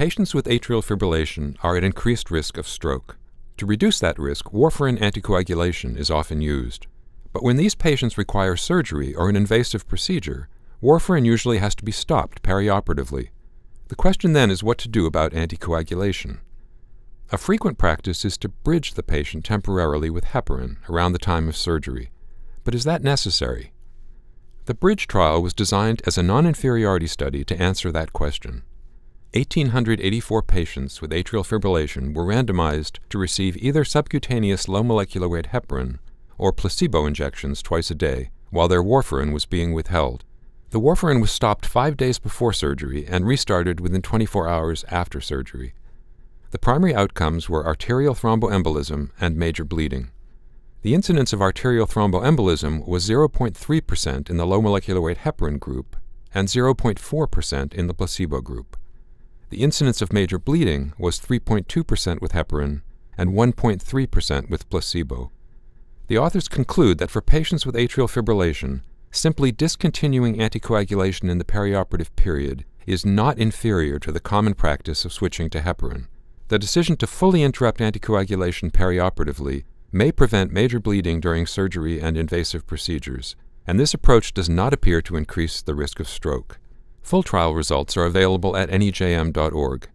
patients with atrial fibrillation are at increased risk of stroke. To reduce that risk, warfarin anticoagulation is often used. But when these patients require surgery or an invasive procedure, warfarin usually has to be stopped perioperatively. The question then is what to do about anticoagulation. A frequent practice is to bridge the patient temporarily with heparin around the time of surgery. But is that necessary? The BRIDGE trial was designed as a non inferiority study to answer that question. 1,884 patients with atrial fibrillation were randomized to receive either subcutaneous low molecular weight heparin or placebo injections twice a day while their warfarin was being withheld. The warfarin was stopped five days before surgery and restarted within 24 hours after surgery. The primary outcomes were arterial thromboembolism and major bleeding. The incidence of arterial thromboembolism was 0.3% in the low molecular weight heparin group and 0.4% in the placebo group. The incidence of major bleeding was 3.2% with heparin and 1.3% with placebo. The authors conclude that for patients with atrial fibrillation, simply discontinuing anticoagulation in the perioperative period is not inferior to the common practice of switching to heparin. The decision to fully interrupt anticoagulation perioperatively may prevent major bleeding during surgery and invasive procedures, and this approach does not appear to increase the risk of stroke. Full trial results are available at nejm.org.